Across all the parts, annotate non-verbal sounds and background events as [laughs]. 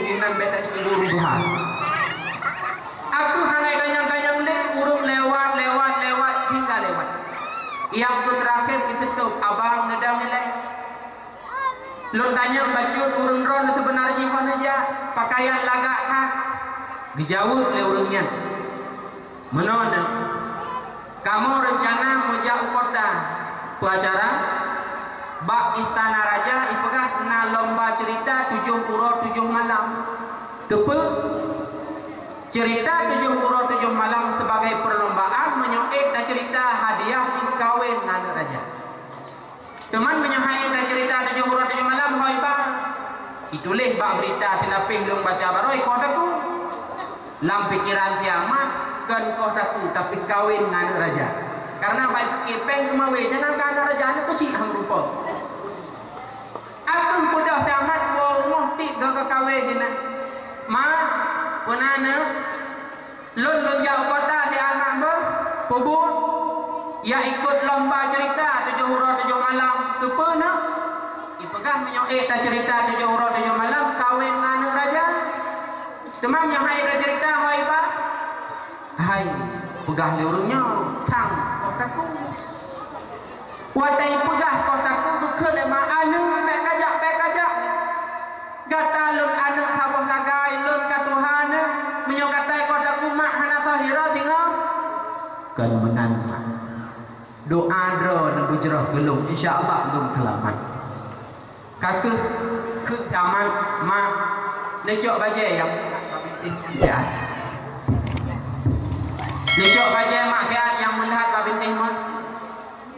nan beta cikur Tuhan. Aku hanai danyang-danyang le urung lewat lewat lewat hingga lewat. Yang tu terakhir kita tu abang nedam nilai. Lon tanya bacut urung ron sebenarnya jiwa aja pakaian lagak kan. Dijawab le urungnya. Menona kamu rencana muja ukoda acara bak istana raja ipegah na lomba cerita tujuh uro tujuh malam. Tepe Cerita tujuh urut tujuh malam sebagai perlombaan menyoek dan cerita hadiah kawin dengan raja. Teman menyoek dan cerita tujuh urut tujuh malam hoi bang. Itulah bak berita tinapih belum baca baroi kau taku. Lam pikiran kiamat kan kau taku tapi kawin dengan raja. Karena baik kepeng kemawe jangan kan raja ni kecil hang rupa. Budak kiamat dua rumah tik gak kawin ni. Ma punana lon lon jauh kota si anak ber pubur ya ikut lomba cerita tujuh huruf tujuh malam. Ke pena ipegah menyoek ta cerita tujuh huruf tujuh malam kawin mana raja. Teman yang hai cerita hai ba hai pegah lurungnya sang kotaku Wadai pegah kotaku ke ke dema anu? Mek kajak mek kajak Gata lun anak sabah nagai lun katuhan menyokatai kota kumak hana tahira tinggal kan menantang. Doa dro dan bujrah gelung. Insyaallah gelung selamat. Kata ke zaman mak. Lecok baje yang ya. Lecok baje mak yang melihat babin tehmon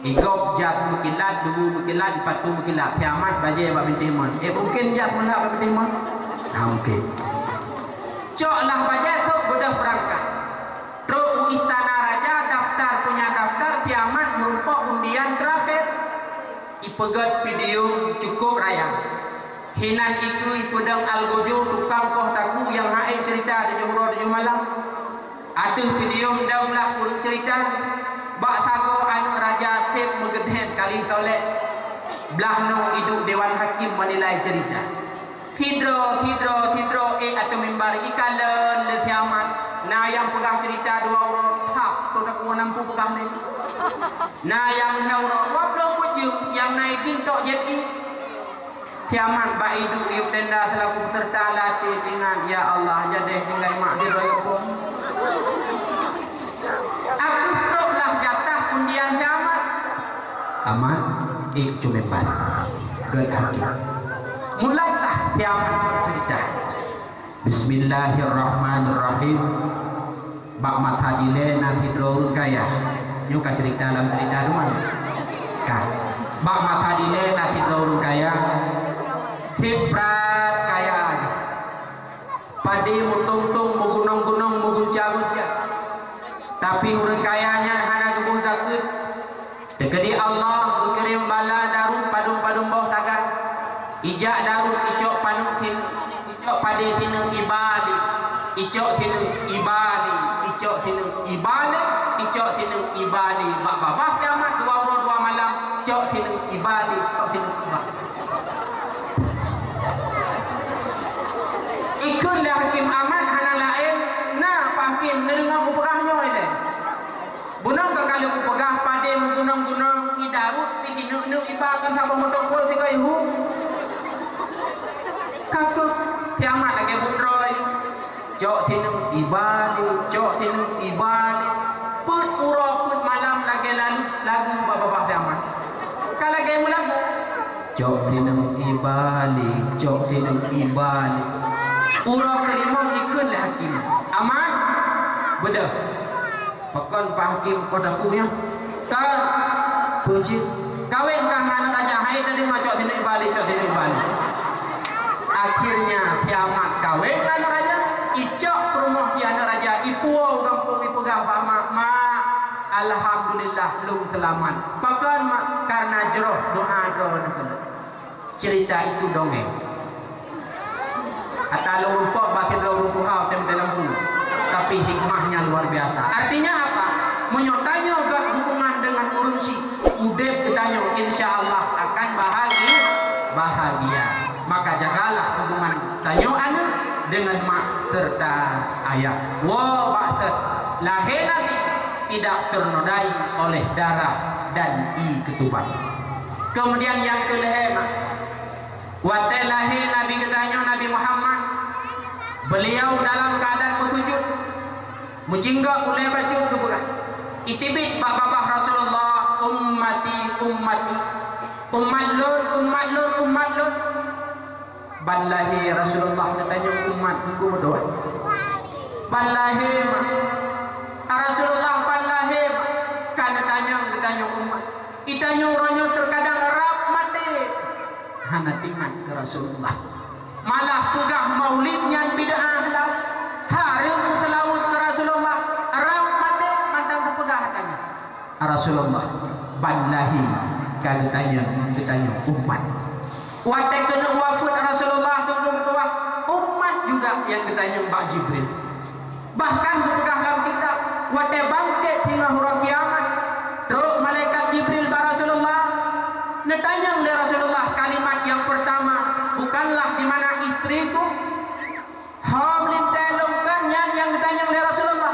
Ikop jas mukilat, dubu mukilat, patu mukilat. Kiamat baje babin tehmon. Eh mungkin jas melihat babin tehmon? Nah mungkin. Coklah baja tu sudah berangkat. Terus istana raja daftar punya daftar kiamat merupakan undian terakhir. Ipegat video cukup raya. Hinan itu ipedang algojo tukang koh taku yang haik cerita di Johor di malam. Ada video daumlah urut cerita. Bak sago anu raja Sep megedhen kali tolek. Belah no hidup dewan hakim menilai cerita. Hidro, hidro, hidro, eh atau mimbar ikalan le kiamat. Nah yang pegang cerita dua orang hak, tu nak kuat nampu pegang ni. Nah yang dia orang wap dong wujud yang naik tintok jadi. Kiamat ba hidup iup tenda selaku peserta latih dengan ya Allah jadi tinggal mak di royok pun. Aku teruslah jatah undian kiamat. Amat, ik cumepan. Gel hakim. Mulailah kiamat cerita. Bismillahirrahmanirrahim. Bak mata dile nanti drone kaya. Nyuka cerita dalam cerita rumah. Kan. Bak mata dile nanti drone kaya. Tiprat kaya. Padi mutung-tung mugunong-gunong icok padi sinung ibadi. Icok sinung ibadi. Icok sinung ibadi. Icok sinung ibadi. Bak babah kiamat dua orang dua malam. Icok sinung ibadi. Icok sinung ibadi. Ikutlah hakim amat hana lain. Nah, Pak Hakim, nedengar kuperahnya ini. Bunang ke kalau kupegah pada menggunung-gunung idarut piti nuk-nuk ibakan sabah motokol si kau ihu. Kakak kiamat lagi budroy. Jok tinung ibadi, jok tinung ibadi. Put uro put malam lagi lalu lagu babah kiamat. Kalau lagi mulagu. Jok ibali, jok tinung ibali. Uro kelima ikutlah hakim. Aman? Bedah. Pekan Pak Hakim kota punya. Kan puji. Kawin kang anak raja hai tadi macok sini balik, cok sini balik. Akhirnya kiamat kawin anak raja. Icok rumah dia anak raja. Ipuau kampung ipegah mak mak. Alhamdulillah lum selamat. Pekan mak karena jeroh doa doa nak Cerita itu dongeng. Atau rupa batin rupa hal dalam bulu tapi hikmahnya luar biasa. Artinya apa? Menyotanya agar hubungan dengan urunsi udep ketanya insya Allah akan bahagia bahagia. Maka jagalah hubungan dengan mak serta ayah. Wa ba'da lahir Nabi tidak ternodai oleh darah dan i ketuban. Kemudian yang kelima, waktu lahir Nabi katanya Nabi Muhammad, beliau dalam keadaan bersujud, mencinggak oleh baju kebuka. Itibit bapak-bapak Rasulullah, ummati, ummati, umat lul, umat lul, umat lul. Ban lahir Rasulullah katanya umat hukum doa. Ban lahir Rasulullah ban lahir kan tanya katanya umat. Itanya orangnya terkadang rap mati. Hana tingat ke Rasulullah. Malah pegah maulidnya bid'ah lah. Hari selawut ke Rasulullah. Rap mati mandang terpegah tanya. Rasulullah ballahi kagak tanya tanya umat. Waktu kena wafat Rasulullah tunggu bertuah umat juga yang ditanya Mbak Jibril. Bahkan kepegah dalam kitab waktu bangkit hingga huruf kiamat Terus malaikat Jibril Rasulullah Netanya oleh Rasulullah kalimat yang pertama Bukanlah di mana istriku Hamlin telungkan yang, yang ditanya oleh Rasulullah.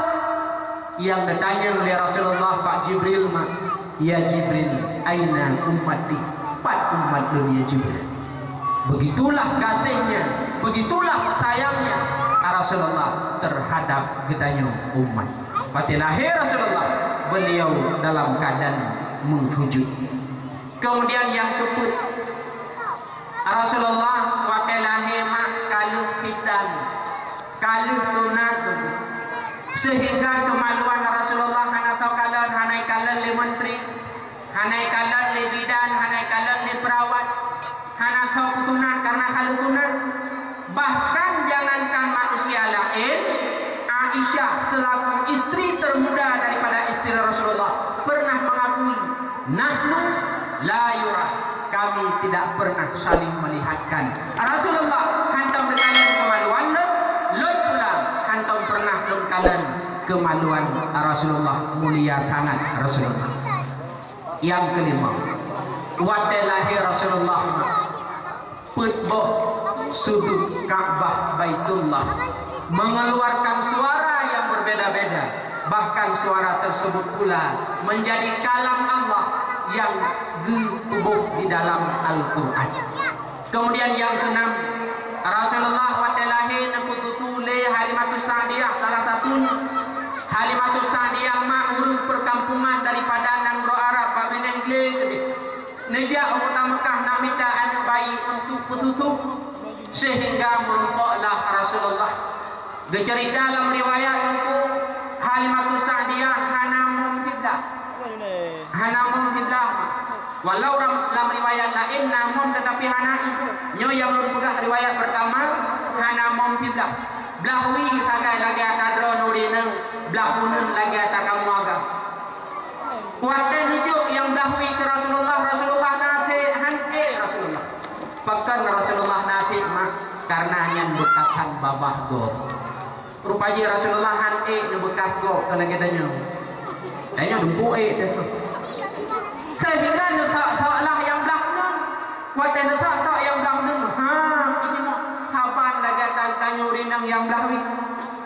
Yang ditanya oleh Rasulullah Pak Jibril mak Ya Jibril Aina ummati? Empat umat ya Jibril. Begitulah kasihnya Begitulah sayangnya Rasulullah terhadap gedanya umat. Pati lahir Rasulullah beliau dalam keadaan menghujud. Kemudian yang keput Rasulullah wakil lahir mak kaluh fitan kaluh tunat sehingga kemaluan Rasulullah hana tahu kalian hanai kalian le menteri hanai kalian le bidan hanai kalian le perawat hana tahu ketunan karena kaluh tunat bahkan jangankan manusia lain Aisyah selaku istri termuda daripada istri Rasulullah pernah mengakui nahnu la yura kami tidak pernah saling melihatkan. Rasulullah hantam dengan kemaluan lut pulang hantam pernah lungkalan kemaluan Rasulullah mulia sangat Rasulullah. Yang kelima waktu lahir Rasulullah. Putboh sudut Ka'bah Baitullah. Mengeluarkan suara yang berbeda-beda. Bahkan suara tersebut pula menjadi kalam Allah yang gebubuh di dalam Al-Quran. Kemudian yang keenam Rasulullah waktu lahir nepututu le Halimatus Sa'diyah. Salah satunya Halimatus Sa'diyah mak urung perkampungan daripada Nanggro Arab Babineh Gle gede Nejak kota Mekah nak minta anak bayi untuk pututu sehingga merumpaklah Rasulullah. Bercerita dalam riwayat itu Halimatus Sa'diyah Walau dalam riwayat lain Namun tetapi Hanai Nyo yang belum pegah riwayat pertama Hanamum Hiblah Belahwi tagai lagi atadro nurineng Belahunun lagi atakamu agam. Waktu hijuk yang belahwi ke Rasulullah Rasulullah nanti hanti Rasulullah. Pakan Rasulullah nanti mak Karena yang bekatan babah gob rupanya Rasulullah han ni bekas go kena katanya tanya dumpu eh sehingga ni tak taklah yang belah nun ni tak tak yang belah nun ha ini mau saban lagi tanya rinang yang belah wi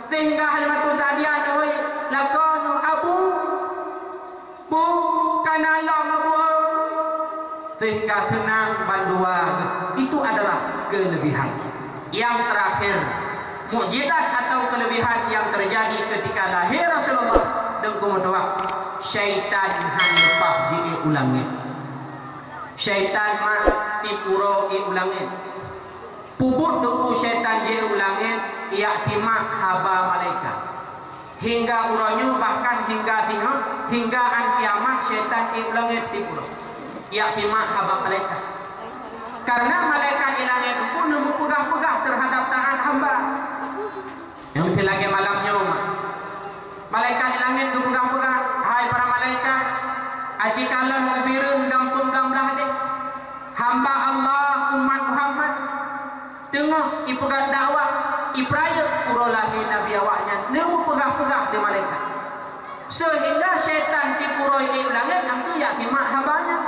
sehingga Halimatu Sa'diyah ni oi lakanu abu. Bu kana Allah mabu sehingga senang bandua. Itu adalah kelebihan. Yang terakhir mukjizat atau kelebihan yang terjadi ketika lahir Rasulullah. Dan kemudian syaitan hanpah ji ulangi syaitan ma tipuro i ulangi pubut tuku syaitan ji ulangi ia timak haba malaikat. Hingga uranyu bahkan hingga hingga hingga an kiamat syaitan i ulangi tipuro ia timak haba malaikat. Karena malaikat ilangnya itu pun nemu pegah-pegah terhadap tangan hamba. Yang mesti lagi malamnya Malaikat para malaikat Aci kala mubirun gampung gamlah deh Hamba Allah umat Muhammad. Tengah ipegat dakwah Ipraya urolahi Nabi awaknya. Nemu pegah-pegah di malaikat. Sehingga syaitan tipuroi e langit Yang tu ya timak hambanya.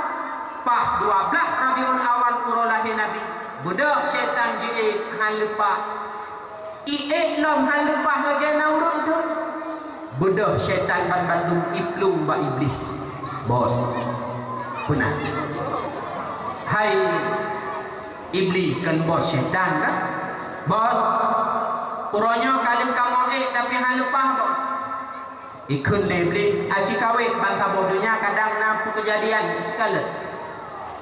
Pah 12 Rabiul awal urolahi Nabi. Budak syaitan je han lupa Iik lom hal lepas lagi na urut tu. Bedah syaitan ban bandung iplung ba iblis. Bos. Punah. Hai iblis kan bos syaitan kan? Bos. Uranya kali kamu eh tapi hal lepas bos. Ikun lebli aci kawin bangsa bodohnya kadang nampu kejadian sekali.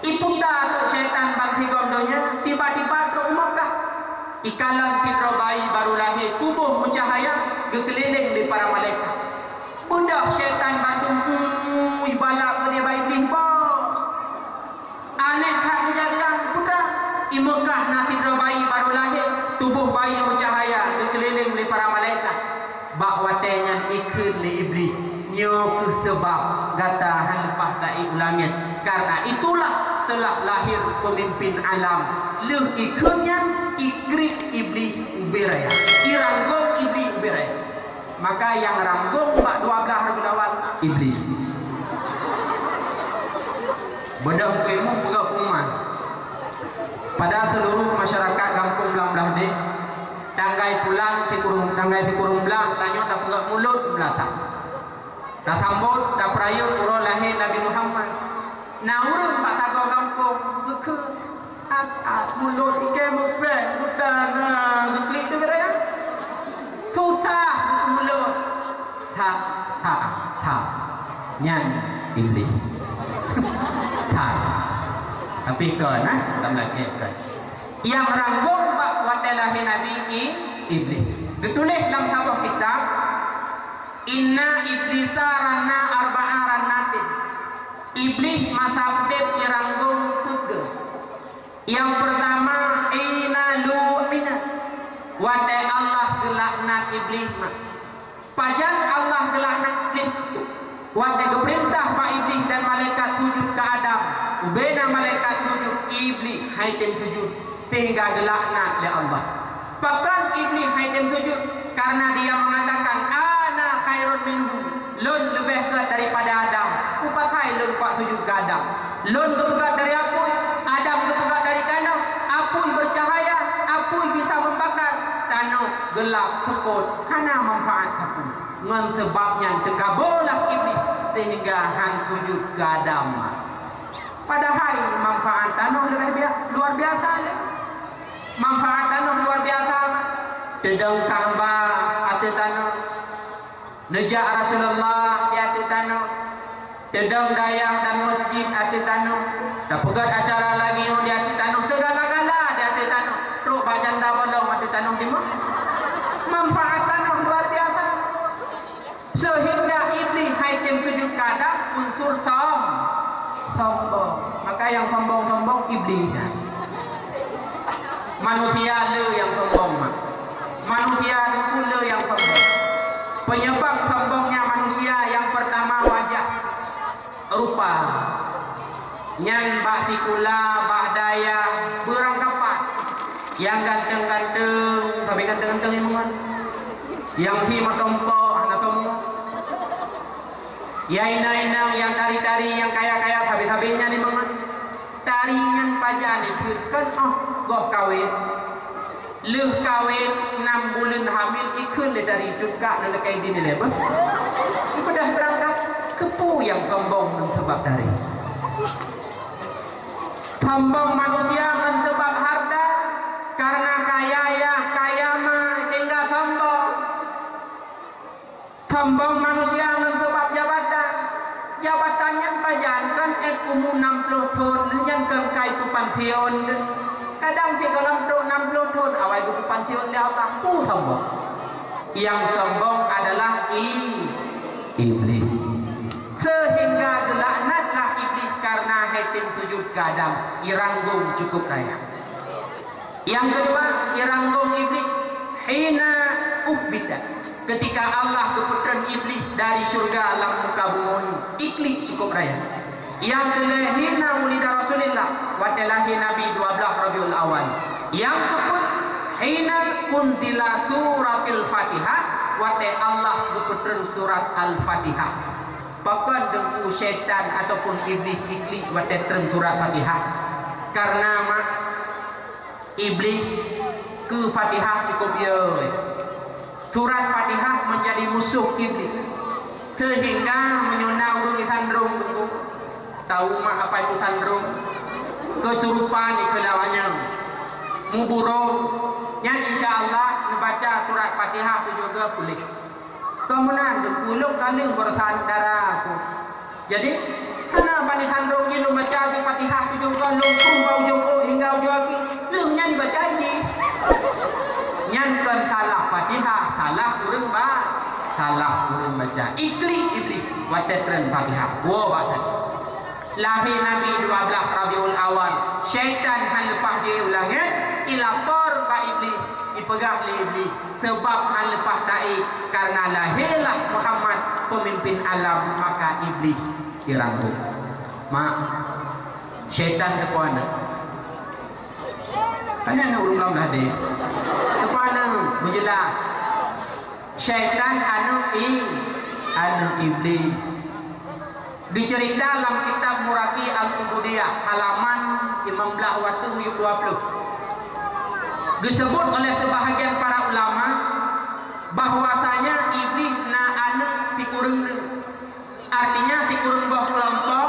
Ipu dah tu syaitan bangsa gondonya tiba-tiba tu umakkah ikalan fitro bayi baru lahir tubuh mencahaya kekeliling di para malaikat. Bunda syaitan bantu ibalak ke dia baik ni bos. Aneh hak kejadian bunda imukah nak fitro bayi baru lahir tubuh bayi mencahaya kekeliling di para malaikat. Watenya ikut li iblis. Nyo ke sebab kata hal lepas tak ulangnya karena itulah telah lahir pemimpin alam. Leh ikutnya ikrit iblis ubiraya. Iranggong iblis ubiraya. Maka yang ranggung bak 12 Benda hukummu pura umat pada seluruh masyarakat kampung belah belah dek tanggai pulang ti kurung tanggai ti kurung belah tanya tak pegang mulut belah tak. Tak sambut tak perayu urang lahir Nabi Muhammad. Nah urang pak tago kampung ke at at mulut ike mupe mutan geklik tu kira ya susah mulut. Tak tak tak. Nyan iblis [laughs] tak tapi kan ah tak lagi kan yang ranggung adalah Nabi Iblis. Ditulis dalam sebuah kitab Inna iblisa rana arba'a rannatin. Iblis masa udip iranggung tiga. Yang pertama Ina lu'ina Wadai Allah gelaknat iblis Pajan Allah gelaknat iblis Wadai keperintah Pak Iblis dan malaikat sujud ke Adam Ubena malaikat sujud iblis Haitin sujud sehingga dilaknat oleh Allah. Bahkan iblis haitim sujud karena dia mengatakan ana khairun minhu. Lun lebih ke daripada Adam. Kupat hai lun kuat sujud ke Adam. Lun kepegat dari aku, Adam kepegat dari tanah. Apu bercahaya, apu bisa membakar. Tanah gelap keput karena manfaat apu. Dengan sebabnya terkabulah iblis sehingga hang sujud ke Adam. Padahal manfaat tanah lebih luar biasa. Lebih manfaat tanah luar biasa. Tedang Ka'bah atas tanah. Nejak Rasulullah di atas tanah. Tedang dayah dan masjid atas tanah. Tak pegat acara lagi di atas tanah. Segala-gala di atas tanah. Teruk pak janda bolong atas tanah mana manfaat tanah luar biasa. Sehingga iblis haitim tujuh kadang unsur som sombong. Maka yang sombong-sombong iblis. Manusia le yang sombong manusia pula yang sombong. Penyebab sombongnya manusia yang pertama wajah. Rupa. Nyan bak tikula bak daya berangkapan. Yang ganteng-ganteng tapi ganteng-ganteng yang anak tomo ya ina-ina yang tari-tari yang kaya-kaya habis-habisnya ni mohon tarian pajan ni kan oh goh kawin leh kawin 6 bulan hamil ikut le dari juga le kai din le ba ibu dah berangkat kepu yang kembang dan sebab dari kembang manusia dan sebab harta karena kaya ya kaya ma tinggal kembang kembang manusia dan sebab jabatan jabatannya ekumu 60 tahun yang kengkai kupantion kadang dia kalau duduk 60 tahun awal itu pantiun dia apa? Tu sombong yang sombong adalah i. Iblis. Sehingga gelaknatlah iblis karena hatim sujud kadang. Iranggung cukup raya. Yang kedua iranggung iblis hina uhbita ketika Allah keputran iblis dari syurga alam muka bumi iklis cukup raya yang kelahina ulida Rasulullah wa telahi Nabi 12 Rabiul Awal. Yang keput hina unzila suratil Fatihah wa Allah keputren surat Al-Fatihah. Pakan dengku syaitan ataupun iblis ikli wa surat Fatihah. Karena mak iblis ke Fatihah cukup ya. Surat Fatihah menjadi musuh iblis. Sehingga menyonau dengan sandrung itu. Tahu mak apa itu sandrung? Kesurupan di kelawanya. Muburung. Yang insya Allah membaca surat Fatihah itu juga boleh. Kemudian puluh kali bersandara aku. Jadi Kena bani sandung ni lu baca di Fatihah tu juga lu pun bau jumpa hingga ujung lagi. Lu nyan dibaca ini. Nyan kan salah Fatihah, salah urang ba. Salah urang baca. Ikli iblis watetren Fatihah. Wo baca. Lahir Nabi 12 Rabiul Awal. Syaitan han lepas je ulangnya ilapor ba iblis ipegah li iblis sebab han lepas dai karena lahirlah Muhammad pemimpin alam maka iblis dirangkul. Mak, syaitan ke mana? Kan nak urung lam dah dia. Ke mana? Berjelas. Syaitan anu i anu iblis. Dicerita dalam kitab Muraki Al-Ubudiyah halaman 15 waktu 20. Disebut oleh sebahagian para ulama bahwasanya iblis na anu fikurung Artinya si kurung bawah kelompok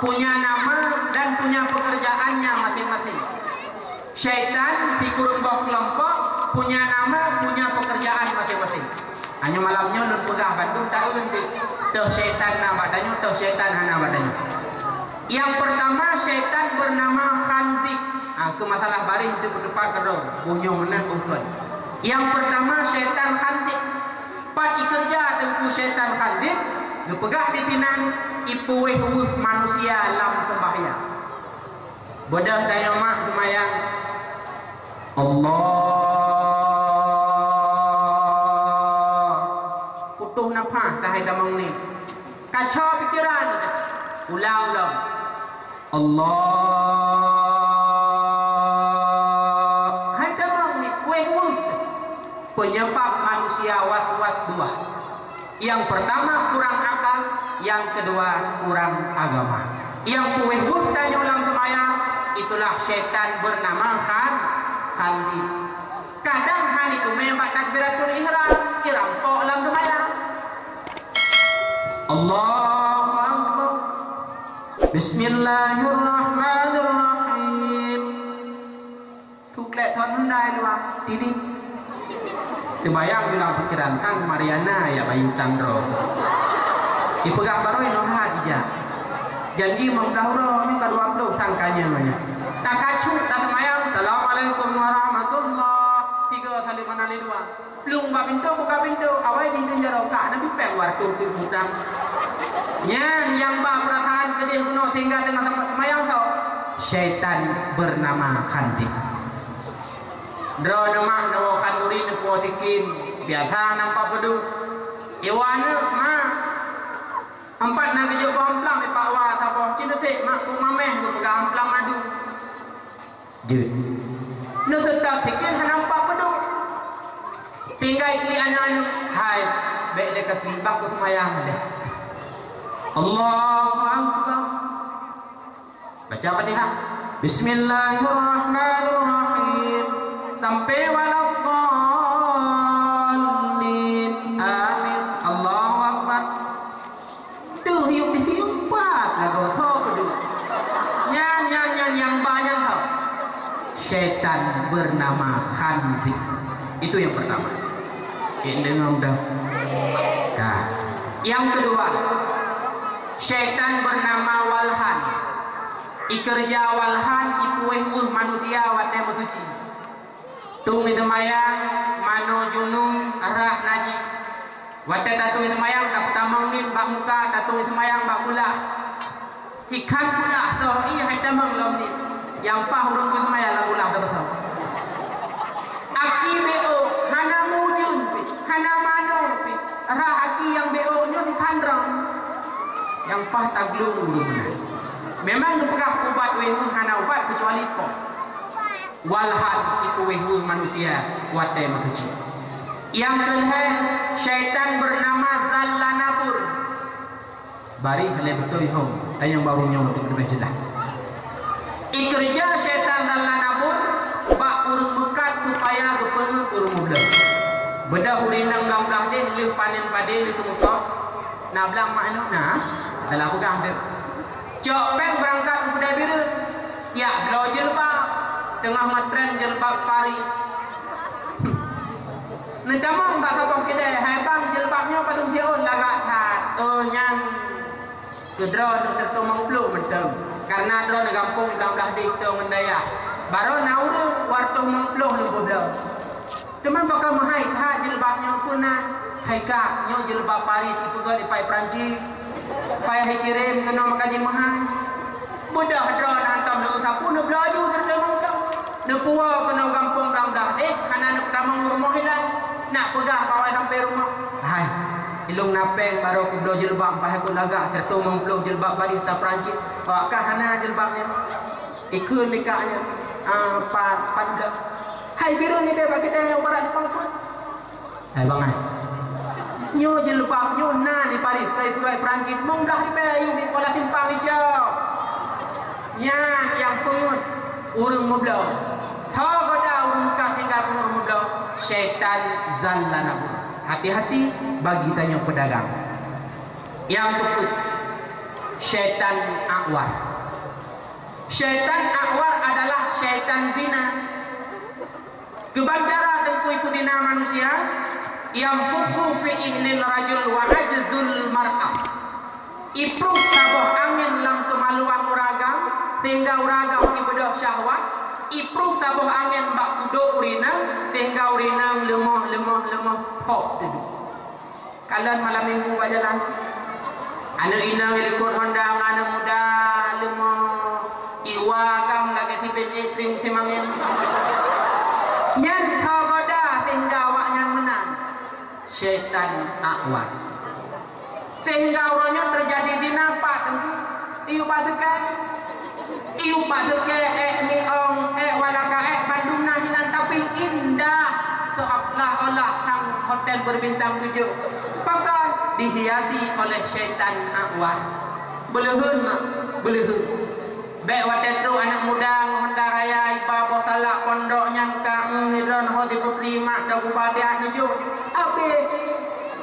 punya nama dan punya pekerjaannya masing-masing. Syaitan si kurung bawah kelompok punya nama, punya pekerjaan masing-masing. Hanya malamnya nun pegah Bandung tak ganti. Tuh syaitan nama badannya, tuh syaitan hana badannya. Yang pertama syaitan bernama Khanzik. Ah, ke masalah baris itu berdepan kedua. Bunyo mana bukan. Yang pertama syaitan Khanzik. Pat ikerja tengku syaitan Khanzik Gepegah di pinan ipuwe uwuh manusia lam pembahaya. Bodah daya mak kemayang. Allah. Mong ni. Kacau pikiran. Ulang ulang. Allah. Hai damang ni uwuh. Penyebab manusia was-was dua. Yang pertama kurang akal, yang kedua kurang agama. Yang buh tanya ulang semaya, itulah syaitan bernama Khan Khandi. Kadang Khan itu memang takbiratul ihram, ihram kok ulang semaya. Allahu Akbar. Bismillahirrahmanirrahim. Tuklet tuan hundai luar, tidik. Kebayang bilang pikiran kang Mariana ya bayu tangro. Ipegah baru ino hadija. Janji mengdahuro mi kedua puluh sangkanya. Tak kacu tak kemayang. Assalamualaikum warahmatullah. Li dua. Belum buka pintu. Awal di dunia roka. Nabi peng waktu ke hutang. Yang yang bah perasaan kedih kuno sehingga dengan tempat kemayang kau. Syaitan bernama Khanzib. Dro nama nawa kanduri ni puas ikin biasa nampak pedu. Iwana ma empat nak kerja kau amplang di pak wa sabo cinta sik mak tu mameh tu pegang amplang madu. Jut. Nu serta sikin han Tinggal ikli anak-anak. Hai Baik dia kata Ibak ku semayang dia. Allahu Akbar. Baca apa dia Bismillahirrahmanirrahim. Sampai waladdallin amin. Allahu akbar. Nyan nyan nyan yang banyak tau syaitan bernama Khanzib itu yang pertama dengar dah. Nah. yang kedua syaitan bernama Walhan. Ikerja Walhan ikueh manusia wadai mutuci tung itu mayang mano junung rah naji. Wate tatu itu mayang tak tamang ni bak muka tatu itu mayang bak pula. Ikan pula so i hai tamang lom ni yang pah urun itu mayang lagu lah dah besar aki beo hana mujun hana mano rah aki yang beo nyo di kandrang yang pah taglung urun memang ngepegah ubat wehu hana ubat kecuali kok walhan iku wehu manusia wate matuji. Yang kedua syaitan bernama Zallanabur. Bari hale betul ho yang baru nyawa untuk lebih jelas ikerja syaitan Zallanabur bak urung bukat supaya kepengen urung belah. Bedah urinang belang belah deh, leh panen pade, leh muka. Nah belang mak anu, nah, dalam pegang dia. Cok peng berangkat ke kedai biru. Ya, belau jelbab. Tengah matren jelbab Paris. Nedamang bak sabang kedai, hai bang jelbabnya pada siun lagak hat. Oh, yang kedra nak serta mengpluk macam. Karena dra nak gampung dalam belah kita mendaya. Baru nauru waktu mengpluh lu bodoh. Teman bakal mahai ha jilbabnya pun na hai ka nyo jilbab Paris gol ipai Perancis. Pai hai kirim kena makaji mahai. Bodoh dra nak hantam lu sapu nak belaju serta mengkau. Nak kena kampung dah deh kana nak pertama rumah hilang. Nak pegah bawa sampai rumah. Hai. Ilung napeng baru ku belo jilbab pai ku lagak serta mengpluh jilbab Paris ta Perancis. Wakah hana jilbabnya. Ikut nikahnya ah, pada hai biru ni dia bagi dia yang barat Jepang pun hai bang hai nyo jilbab nyo na ni Paris kai pegai Perancis. Mong dah di bayu di pola simpang hijau nya yang pengut urung mublau. Thaw goda urung ka tinggal urung mublau? Syaitan zallana hati-hati bagi tanya pedagang. Yang tukut syaitan akwar Syaitan akwar adalah syaitan zina. Kebancara tentu itu zina manusia yang fuhu fi ihlil rajul wa ajzul mar'ah. Ipruk tabuh angin dalam kemaluan uragam sehingga uragam ibadah syahwat. Ipruk tabuh angin bak kudo urina sehingga urina lemah lemah lemah pop duduk. Kalian malam minggu berjalan. Anak inang ikut Honda anak muda lemah iwa kam lagi si bin iklim si mangin nyan kau goda sehingga awak nyan menang syaitan akwat sehingga orangnya terjadi di nampak iu pasukan iu pasukan eh ni ong eh walaka eh bandung nahinan tapi indah. Seolah-olah tang hotel berbintang tujuh. Pakai dihiasi oleh syaitan akwat boleh hun mak. Boleh hun Baik waktu itu anak muda mengendar raya iba bos talak pondoknya ka ngidron ho di putri mak dan bupati ahli ju.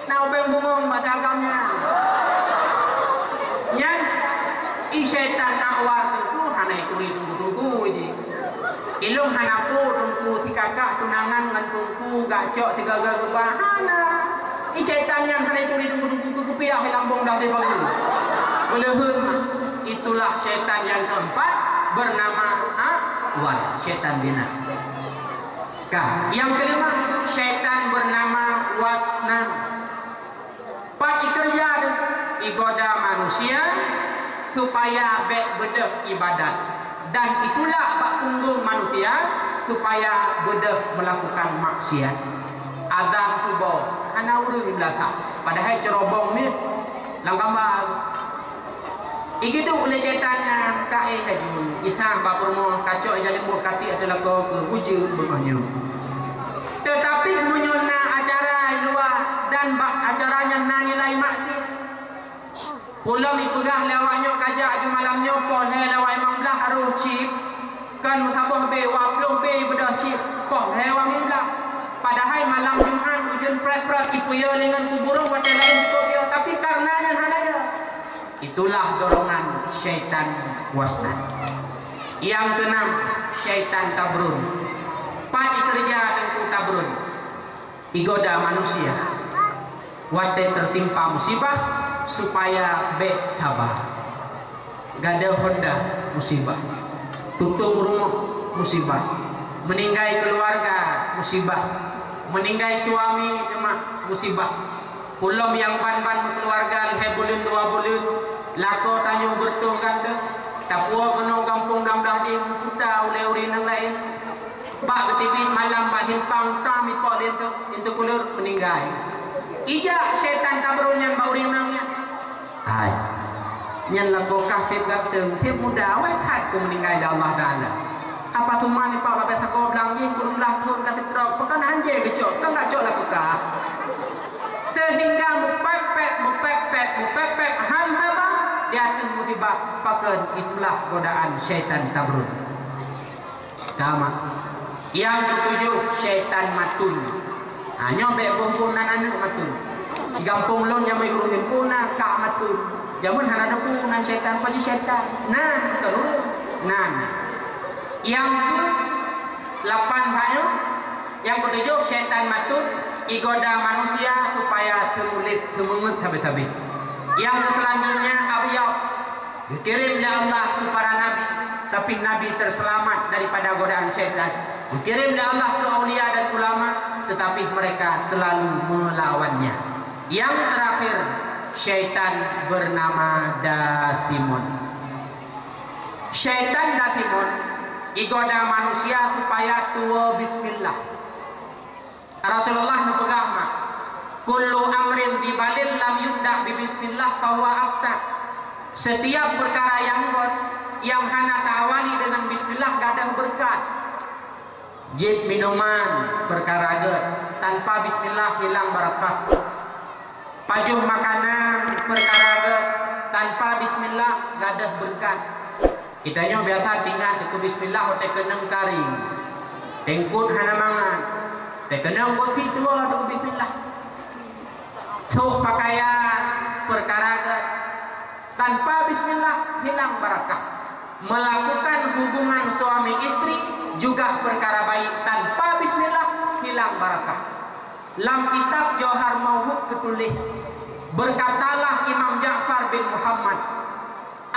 Nak ubeng bungong bahasa agamnya. Nyan i syaitan nak war tu hana turi tunggu tunggu je. Ilung hana pu tunggu si kakak tunangan ngan tunggu gak cok si gagal gebah hana. I yang hana turi tunggu tunggu tunggu piah lambung dah di bagi. Boleh itulah syaitan yang keempat bernama Awal syaitan dina. Kah. Yang kelima syaitan bernama Wasnan. Pak kerja ibadah manusia supaya baik bedeh ibadat dan itulah pak punggung manusia supaya bedeh melakukan maksiat. Adam tubuh karena urus belakang. Padahal cerobong ni langkah Ikitu oleh syaitan yang kae haji. Isang bapa rumah kacau yang lembu kati adalah kau ke uji bermanya. Tetapi menyona acara luar dan acaranya na nilai maksud. Pulau ipegah lewatnya kajak di malamnya pon he lewat imam belah harus cip. Kan musabah be waplung be bedah cip. Pon he wang belah. Padahal malam Jumat hujan pret-pret ipu ya dengan kuburung pada lain sikop Tapi karenanya halaya. Itulah dorongan syaitan wasnan. Yang keenam, syaitan tabrun. Padi kerja tentu tabrun. Igoda manusia. Wate tertimpa musibah supaya be tabah. Gada honda musibah. Tutup rumah musibah. Meninggai keluarga musibah. Meninggai suami cuma musibah. Pulau yang ban-ban keluarga Hai bulan dua bulan. Lako tanya bertuh kata Tak puas kena kampung dalam dah dia Kita oleh urin yang lain. Pak ke TV malam Pak himpang Tam ipok tu Itu kulur meninggal. Ijak syaitan kabrun yang bau rinangnya Hai. Yang lako kafir kata Tip muda awal kat ku meninggal Allah Ta'ala apa semua ni pak bapak sakau bilang ni kurung lah pun kata terok pekan anjir kecok kan tak cok lah sehingga mupepek mupepek mupepek hanzaba di atas musibah pakan itulah godaan syaitan tabrun sama Yang ketujuh syaitan matun. Ha nyobek bumbung nan anak matun. Kampung lon yang mai guru himpuna ka matun. Jamun hana ada pun nan syaitan paji syaitan. Nan keluru. Nan. Yang tu lapan bayu. Yang ketujuh syaitan matun igoda manusia supaya temulit temungut habis-habis. Yang selanjutnya abiyah dikirim oleh Allah kepada Nabi tapi Nabi terselamat daripada godaan syaitan dikirim oleh Allah ke awliya dan ulama tetapi mereka selalu melawannya yang terakhir syaitan bernama Dasimon syaitan Dasimon igoda manusia supaya tua bismillah Rasulullah nupegah mak kullu amrin dibalin lam yudda bi bismillah bahwa abta Setiap perkara yang buat yang hana tawali dengan bismillah gadah berkat. Jib minuman perkara aja tanpa bismillah hilang berkat. Pajuh makanan perkara aja tanpa bismillah gadah berkat. Kita nyo biasa tinggal ke bismillah otak kenang kari. Tengkut hana mangan. Teh kenang buat fitu ke bismillah. Tuh pakaian perkara tanpa bismillah hilang barakah melakukan hubungan suami istri juga perkara baik tanpa bismillah hilang barakah dalam kitab Johar Mauhud ketulis berkatalah Imam Ja'far bin Muhammad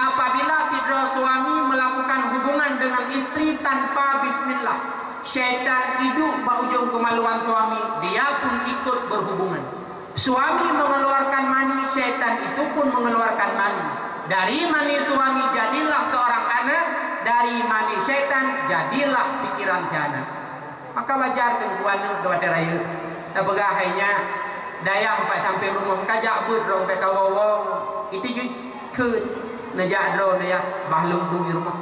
apabila tidak suami melakukan hubungan dengan istri tanpa bismillah syaitan hidup ujung kemaluan suami dia pun ikut berhubungan Suami mengeluarkan mani, syaitan itu pun mengeluarkan mani. Dari mani suami jadilah seorang anak, dari mani syaitan jadilah pikiran jana. Maka wajar tengkuan kepada raya. Tak berahainya daya sampai rumah kajak rong pe kawawo itu je ke najak dro ne ya bahlung di rumah.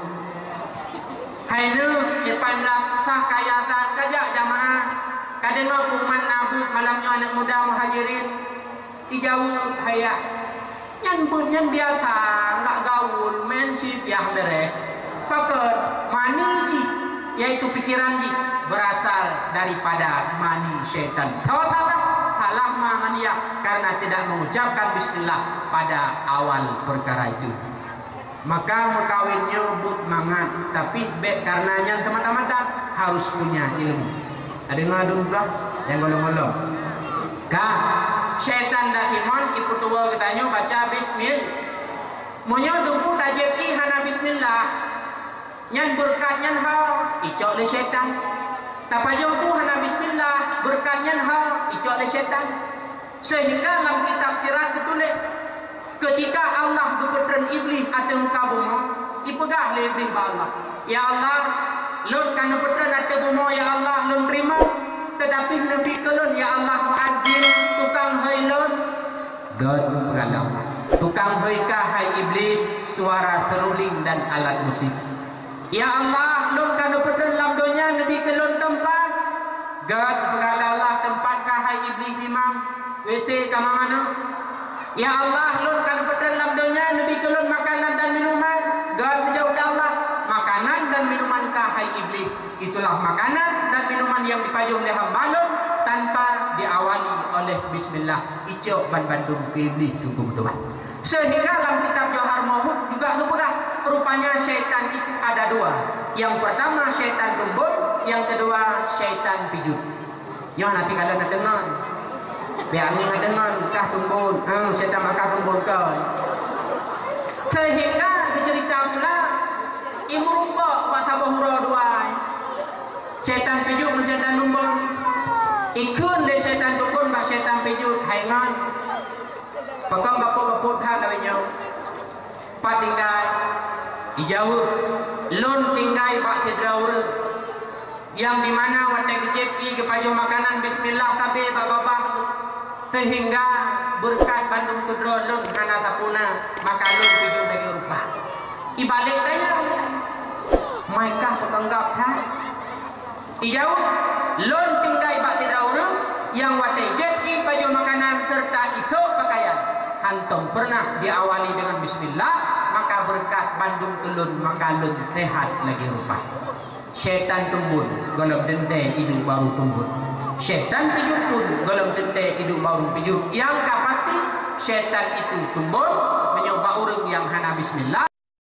Hai nu depan lah kaya tan kajak jamaah. Kadang kuman nabut malamnya anak muda muhajirin? Ijau hayah Yang pun yang biasa Enggak gaul Mensip yang merek. Pakat Mani ji Yaitu pikiran ji Berasal daripada Mani syaitan. Salah salah Salah mangania Karena tidak mengucapkan bismillah Pada awal perkara itu Maka mengkawinnya but mangan Tapi be, karenanya semata-mata Harus punya ilmu ada ngadu pula yang golong-golong. Ka syaitan dah iman ibu tua katanya baca bismil. Monya dupu tajib i hana bismillah. Nyan berkat nyan ha icok le syaitan. Tapa jauh tu hana bismillah berkat nyan ha icok le syaitan. Sehingga dalam kitab sirat ketulis ketika Allah kepedran iblis atau muka bumi ipegah le iblis Allah. Ya Allah, Lun kan betul ada bumo ya Allah lun terima. Tetapi lebih kelun ya Allah muazzin tukang hai lun God pengalam tukang hai ka hai iblis suara seruling dan alat musik. Ya Allah lun kan betul dalam dunia lebih kelun tempat. God pengalam Allah tempat ka hai iblis imam. WC ke Ya Allah lun kan betul dalam dunia lebih kelun makanan dan minuman. God menjauh Allah makanan dan minuman kahai iblis? Itulah makanan dan minuman yang dipayung oleh hamba tanpa diawali oleh bismillah. Icok ban bandung ke iblis tunggu betul sehingga dalam kitab Johar Mahud juga sebenarnya rupanya syaitan itu ada dua. Yang pertama syaitan tumbul yang kedua syaitan pijut. Ya nanti kalian dengar biar ni nak dengar kah tumbul hmm, syaitan bakal tumbul kau sehingga cerita pula Ibu rupa buat tabah hura dua. Syaitan pijuk dengan syaitan lumbung. Ikun le syaitan tukun bak syaitan pijuk haingan. Pakam bapa bapa dah lawanya. Pak tinggal ijau lun tinggal bak sedraur. Yang di mana wadah kecil i ke paju makanan bismillah tapi bapa-bapa sehingga berkat Bandung Kudro lun karena tapuna maka lun pijuk bagi rupa. Ibalik tanya Maikah petanggap ha? Ijau tingkai bak tidak orang Yang watai jadi baju makanan Serta itu pakaian Hantum pernah diawali dengan bismillah Maka berkat Bandung kelun Maka lun sehat lagi rupa syaitan tumbun golong dende hidup baru tumbun syaitan pijuk pun golong dende hidup baru pijuk yang tak pasti syaitan itu tumbun menyoba orang yang hana bismillah